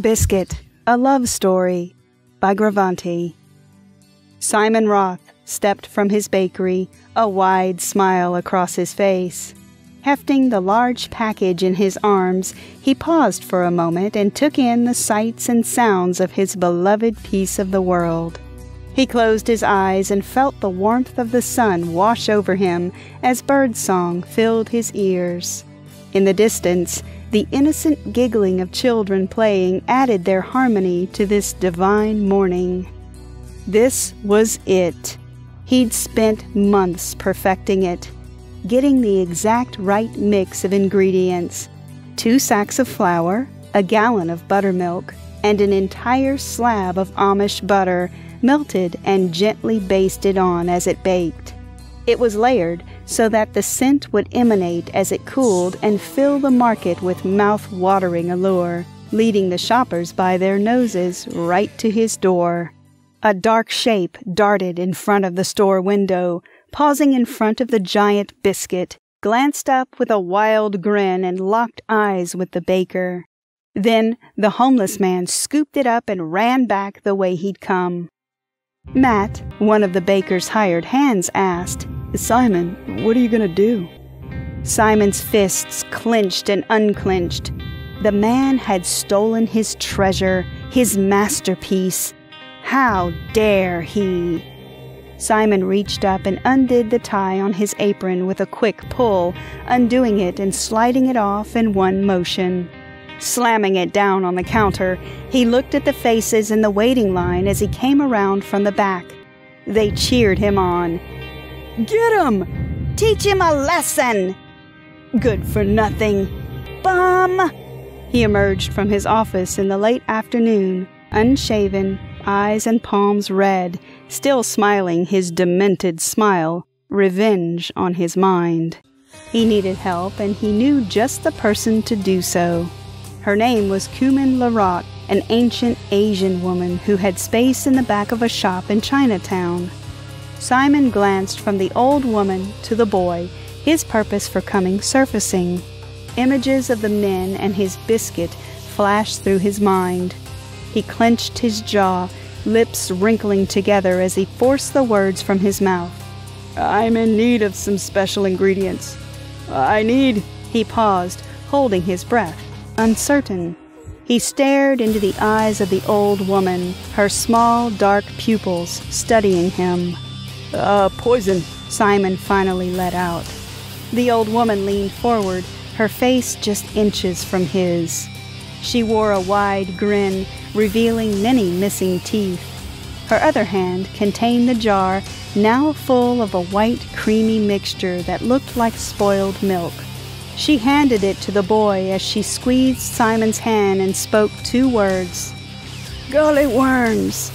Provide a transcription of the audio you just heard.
Biscuit, A Love Story by Grivante. Simon Roth stepped from his bakery, a wide smile across his face. Hefting the large package in his arms, he paused for a moment and took in the sights and sounds of his beloved piece of the world. He closed his eyes and felt the warmth of the sun wash over him as birdsong filled his ears. In the distance, the innocent giggling of children playing added their harmony to this divine morning. This was it. He'd spent months perfecting it, getting the exact right mix of ingredients two sacks of flour, a gallon of buttermilk, and an entire slab of Amish butter melted and gently basted on as it baked. It was layered so that the scent would emanate as it cooled and fill the market with mouth watering allure, leading the shoppers by their noses right to his door. A dark shape darted in front of the store window, pausing in front of the giant biscuit, glanced up with a wild grin and locked eyes with the baker. Then the homeless man scooped it up and ran back the way he'd come. Matt, one of the baker's hired hands, asked, Simon, what are you going to do? Simon's fists clenched and unclenched. The man had stolen his treasure, his masterpiece. How dare he? Simon reached up and undid the tie on his apron with a quick pull, undoing it and sliding it off in one motion. Slamming it down on the counter, he looked at the faces in the waiting line as he came around from the back. They cheered him on. Get him! Teach him a lesson! Good for nothing. Bum! He emerged from his office in the late afternoon, unshaven, eyes and palms red, still smiling his demented smile, revenge on his mind. He needed help, and he knew just the person to do so. Her name was Kumin Larot, an ancient Asian woman who had space in the back of a shop in Chinatown. Simon glanced from the old woman to the boy, his purpose for coming surfacing. Images of the men and his biscuit flashed through his mind. He clenched his jaw, lips wrinkling together as he forced the words from his mouth. I'm in need of some special ingredients. I need. He paused, holding his breath, uncertain. He stared into the eyes of the old woman, her small, dark pupils studying him. Uh, poison, Simon finally let out. The old woman leaned forward, her face just inches from his. She wore a wide grin, revealing many missing teeth. Her other hand contained the jar, now full of a white, creamy mixture that looked like spoiled milk. She handed it to the boy as she squeezed Simon's hand and spoke two words. Gully worms!